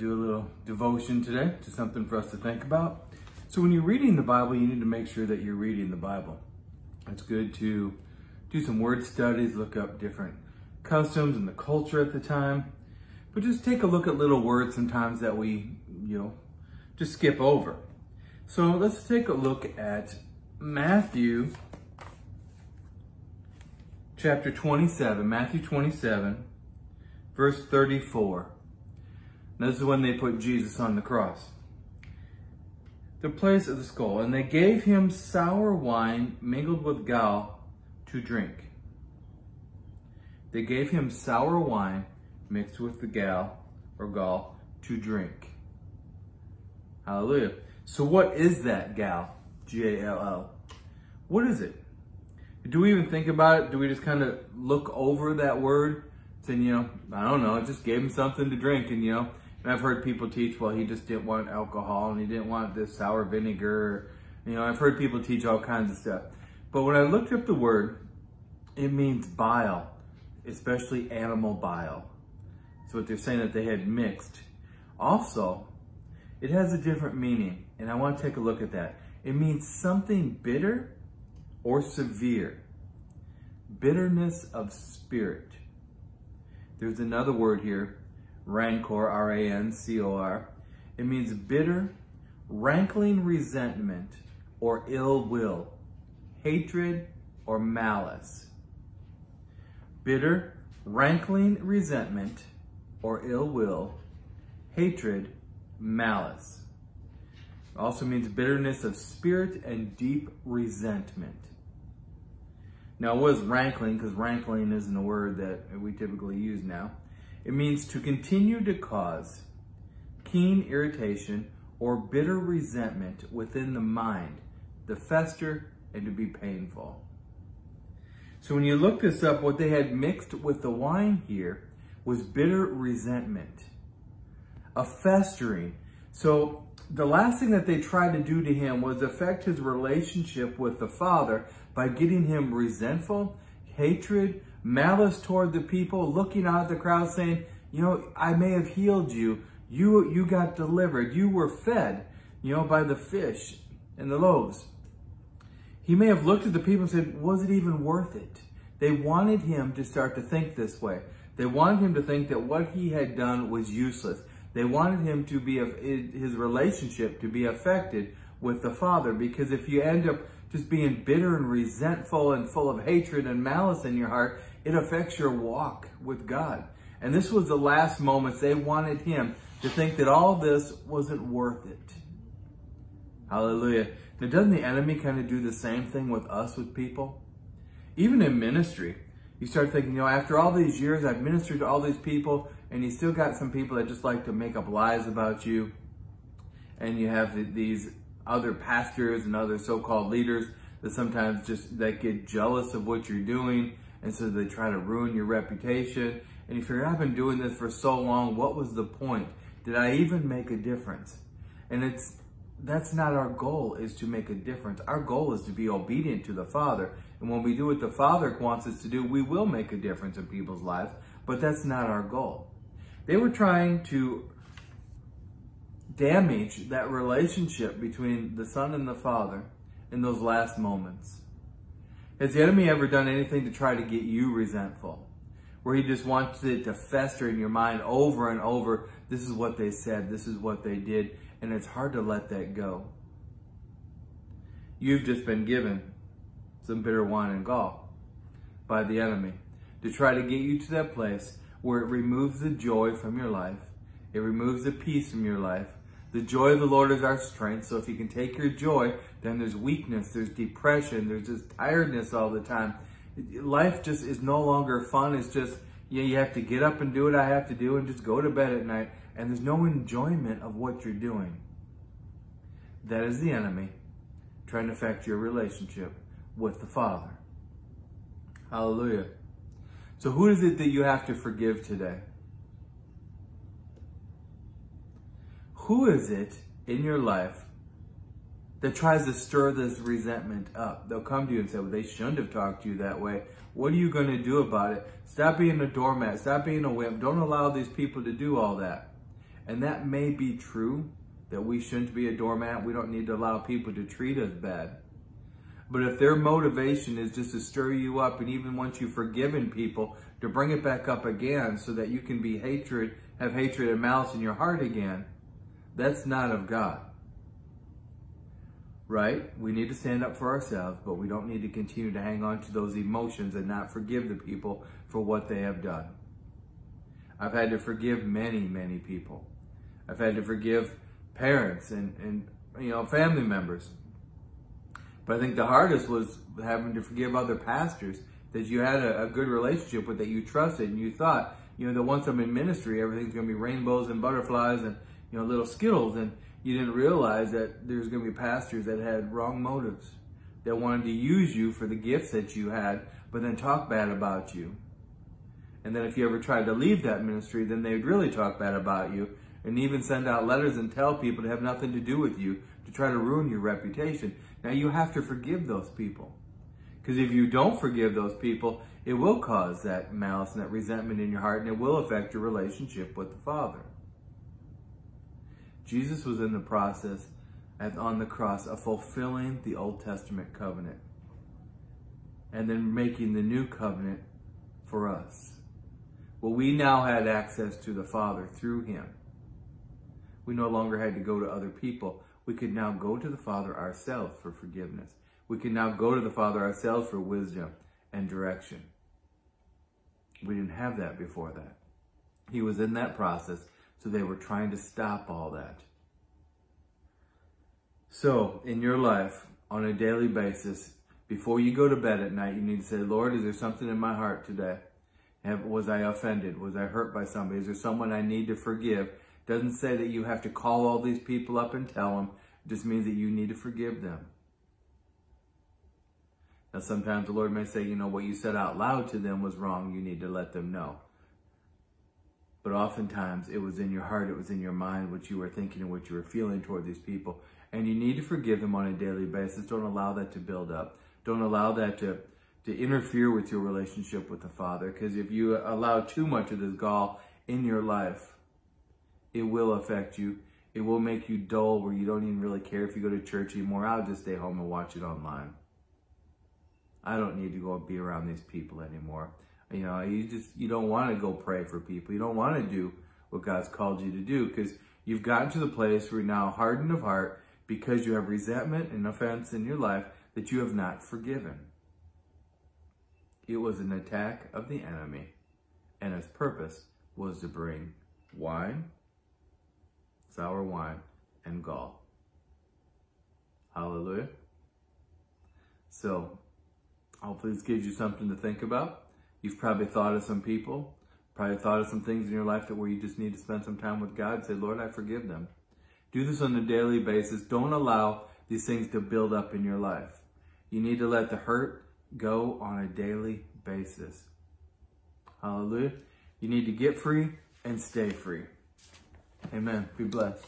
do a little devotion today, to something for us to think about. So when you're reading the Bible, you need to make sure that you're reading the Bible. It's good to do some word studies, look up different customs and the culture at the time. But just take a look at little words sometimes that we, you know, just skip over. So let's take a look at Matthew chapter 27, Matthew 27, verse 34. This is when they put Jesus on the cross. The place of the skull, and they gave him sour wine mingled with gall to drink. They gave him sour wine mixed with the gall or gall to drink. Hallelujah. So what is that gall? G-A-L-L. What is it? Do we even think about it? Do we just kind of look over that word? Saying, you know, I don't know, just gave him something to drink and, you know, and I've heard people teach, well, he just didn't want alcohol and he didn't want this sour vinegar. You know, I've heard people teach all kinds of stuff. But when I looked up the word, it means bile, especially animal bile. So what they're saying that they had mixed. Also, it has a different meaning, and I want to take a look at that. It means something bitter or severe. Bitterness of spirit. There's another word here, rancor, R-A-N-C-O-R. It means bitter, rankling resentment or ill will, hatred or malice. Bitter, rankling resentment or ill will, hatred, malice. It also means bitterness of spirit and deep resentment. Now, it was rankling, because rankling isn't a word that we typically use now. It means to continue to cause keen irritation or bitter resentment within the mind, to fester and to be painful. So when you look this up, what they had mixed with the wine here was bitter resentment, a festering. So the last thing that they tried to do to him was affect his relationship with the Father by getting him resentful, hatred, malice toward the people, looking out at the crowd saying, you know, I may have healed you. You, you got delivered. You were fed, you know, by the fish and the loaves. He may have looked at the people and said, was it even worth it? They wanted him to start to think this way. They wanted him to think that what he had done was useless. They wanted him to be, his relationship to be affected with the Father because if you end up just being bitter and resentful and full of hatred and malice in your heart, it affects your walk with God. And this was the last moments they wanted him to think that all this wasn't worth it. Hallelujah. Now, doesn't the enemy kind of do the same thing with us, with people? Even in ministry, you start thinking, you know, after all these years, I've ministered to all these people, and you still got some people that just like to make up lies about you. And you have these other pastors and other so-called leaders that sometimes just that get jealous of what you're doing and so they try to ruin your reputation. And you figure i've been doing this for so long. What was the point? Did i even make a difference? And it's that's not our goal is to make a difference. Our goal is to be obedient to the father. And when we do what the father wants us to do we will make a difference in people's lives. But that's not our goal. They were trying to damage that relationship between the son and the father in those last moments. Has the enemy ever done anything to try to get you resentful? Where he just wants it to fester in your mind over and over. This is what they said. This is what they did. And it's hard to let that go. You've just been given some bitter wine and gall by the enemy to try to get you to that place where it removes the joy from your life. It removes the peace from your life the joy of the Lord is our strength. So if you can take your joy, then there's weakness, there's depression, there's just tiredness all the time. Life just is no longer fun. It's just, yeah, you have to get up and do what I have to do and just go to bed at night. And there's no enjoyment of what you're doing. That is the enemy trying to affect your relationship with the Father. Hallelujah. So who is it that you have to forgive today? Who is it in your life that tries to stir this resentment up? They'll come to you and say, well, they shouldn't have talked to you that way. What are you going to do about it? Stop being a doormat. Stop being a wimp. Don't allow these people to do all that. And that may be true, that we shouldn't be a doormat. We don't need to allow people to treat us bad. But if their motivation is just to stir you up, and even once you've forgiven people, to bring it back up again so that you can be hatred, have hatred and malice in your heart again, that's not of God. Right? We need to stand up for ourselves, but we don't need to continue to hang on to those emotions and not forgive the people for what they have done. I've had to forgive many, many people. I've had to forgive parents and, and you know, family members. But I think the hardest was having to forgive other pastors that you had a, a good relationship with, that you trusted, and you thought, you know, that once I'm in ministry, everything's going to be rainbows and butterflies and, you know, little skittles. And you didn't realize that there's going to be pastors that had wrong motives, that wanted to use you for the gifts that you had, but then talk bad about you. And then if you ever tried to leave that ministry, then they'd really talk bad about you and even send out letters and tell people to have nothing to do with you to try to ruin your reputation. Now you have to forgive those people. Because if you don't forgive those people, it will cause that malice and that resentment in your heart and it will affect your relationship with the Father. Jesus was in the process at, on the cross of fulfilling the Old Testament covenant and then making the new covenant for us. Well, we now had access to the Father through him. We no longer had to go to other people. We could now go to the Father ourselves for forgiveness. We can now go to the Father ourselves for wisdom and direction. We didn't have that before that. He was in that process, so they were trying to stop all that. So, in your life, on a daily basis, before you go to bed at night, you need to say, Lord, is there something in my heart today? Was I offended? Was I hurt by somebody? Is there someone I need to forgive? Doesn't say that you have to call all these people up and tell them. It just means that you need to forgive them. Now, sometimes the Lord may say, you know, what you said out loud to them was wrong. You need to let them know. But oftentimes it was in your heart, it was in your mind, what you were thinking and what you were feeling toward these people. And you need to forgive them on a daily basis. Don't allow that to build up. Don't allow that to, to interfere with your relationship with the Father. Because if you allow too much of this gall in your life, it will affect you. It will make you dull where you don't even really care if you go to church anymore. I'll just stay home and watch it online. I don't need to go be around these people anymore. You know, you just, you don't want to go pray for people. You don't want to do what God's called you to do because you've gotten to the place where you're now hardened of heart because you have resentment and offense in your life that you have not forgiven. It was an attack of the enemy and its purpose was to bring wine, sour wine, and gall. Hallelujah. So, hopefully this gives you something to think about. You've probably thought of some people, probably thought of some things in your life that where you just need to spend some time with God. Say, Lord, I forgive them. Do this on a daily basis. Don't allow these things to build up in your life. You need to let the hurt go on a daily basis. Hallelujah. You need to get free and stay free. Amen. Be blessed.